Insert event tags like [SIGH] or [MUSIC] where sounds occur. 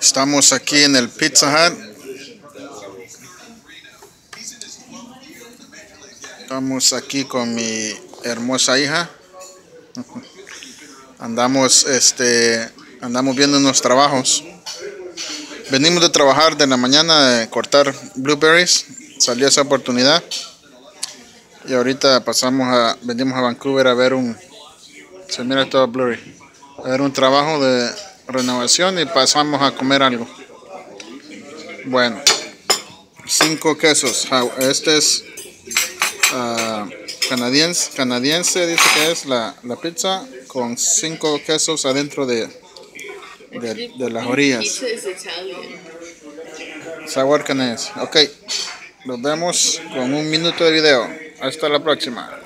Estamos aquí en el Pizza Hut. Estamos aquí con mi hermosa hija. [LAUGHS] Andamos, este, andamos viendo unos trabajos. Venimos de trabajar de la mañana de cortar blueberries. Salió esa oportunidad. Y ahorita pasamos a, venimos a Vancouver a ver un, se mira todo blurry, a ver un trabajo de renovación y pasamos a comer algo. Bueno, cinco quesos. Este es ah, canadiense, canadiense, dice que es la, la, pizza con cinco quesos adentro de, de, de las orillas. Sabor canadiense. Ok, nos vemos con un minuto de video. Hasta la próxima.